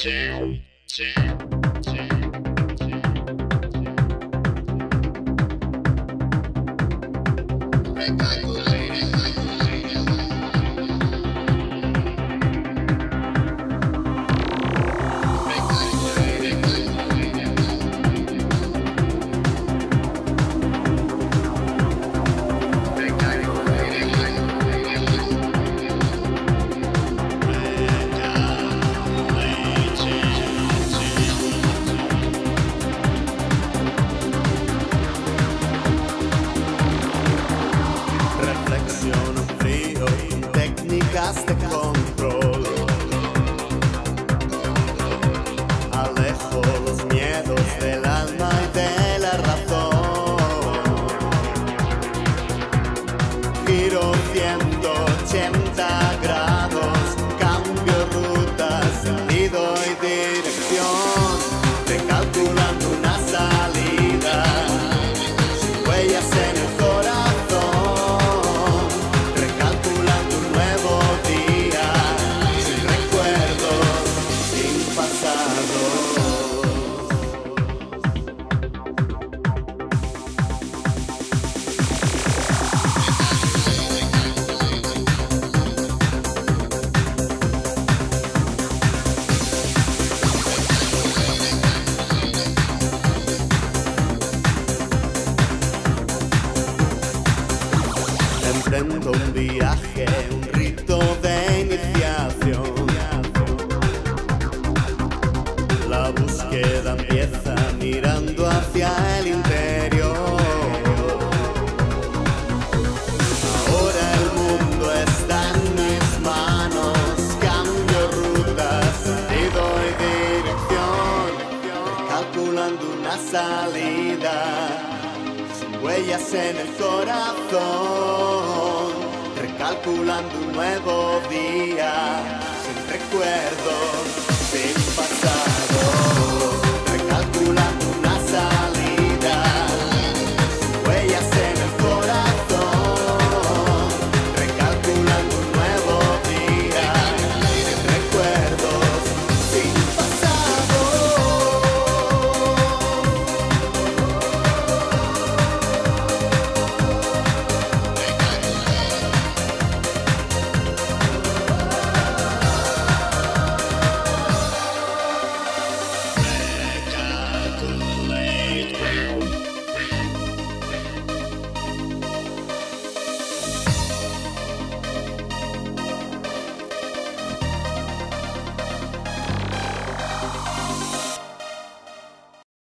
two, two. De control. Alejo los miedos del alma y de la razón. Giro 180 un viaje, La búsqueda empieza mirando hacia el interior. Ahora el mundo está en mis manos. Cambio ruta, sentido y dirección. Calculando una salida sin huellas en el corazón, recalculando un nuevo día, sin recuerdos,